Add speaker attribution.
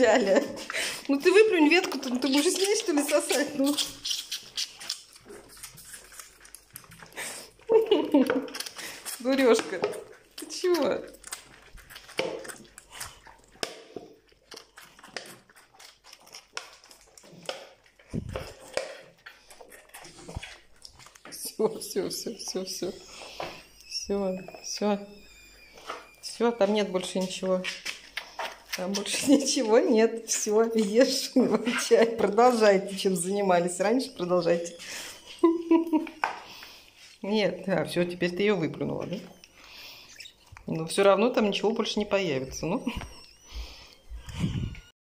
Speaker 1: Ляля. Ну ты выплюнь ветку-то, ну ты будешь с ней что ли сосать? Ну. Дурешка. Ты чего? Все, все, все, все, все. Все, все. Все, там нет больше ничего. Там больше ничего нет. Все, ешь чай. Продолжайте, чем занимались раньше, продолжайте. Нет, а, все, теперь ты ее выплюнула, да? Но все равно там ничего больше не появится. Ну.